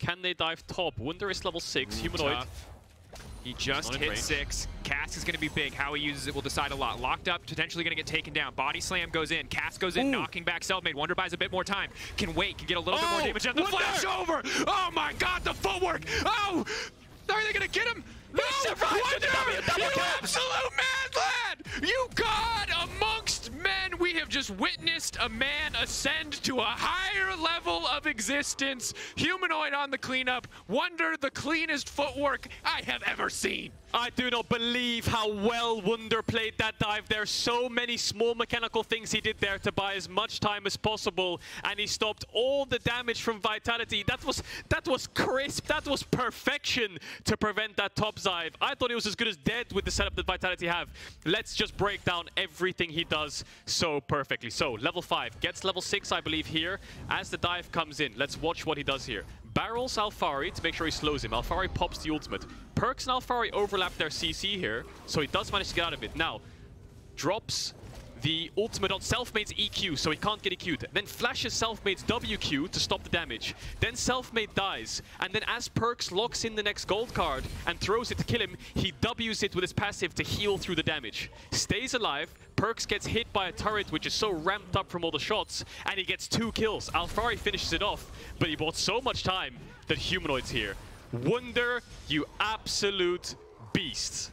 Can they dive top? Wunder is level 6, Humanoid. Tough. He just hit range. six. Cass is going to be big. How he uses it will decide a lot. Locked up, potentially going to get taken down. Body slam goes in. Cass goes in, Ooh. knocking back Selfmade. Wunder buys a bit more time. Can wait, can get a little bit more Oh, damage. And the Wunder! flash over. Oh my god, the footwork. Oh, are they going to get him? No, Wunder, the W, double you absolute just witnessed a man ascend to a higher level of existence. Humanoid on the cleanup. Wunder the cleanest footwork I have ever seen. I do not believe how well Wunder played that dive. There are so many small mechanical things he did there to buy as much time as possible, and he stopped all the damage from Vitality. That was that was crisp. That was perfection to prevent that top dive. I thought he was as good as dead with the setup that Vitality have. Let's just break down everything he does so perfectly. So level five gets level six, I believe, here as the dive comes in. Let's watch what he does here. Barrels Alphari to make sure he slows him. Alphari pops the ultimate. Perkz and Alphari overlap their CC here, so he does manage to get out of it. Now, drops the ultimate on Selfmade's EQ, so he can't get EQ'd. Then flashes Selfmade's WQ to stop the damage. Then Selfmade dies, and then as Perkz locks in the next gold card and throws it to kill him, he Ws it with his passive to heal through the damage. Stays alive, Perkz gets hit by a turret which is so ramped up from all the shots, and he gets two kills. Alphari finishes it off, but he bought so much time that Humanoid's here. Wunder, you absolute beast.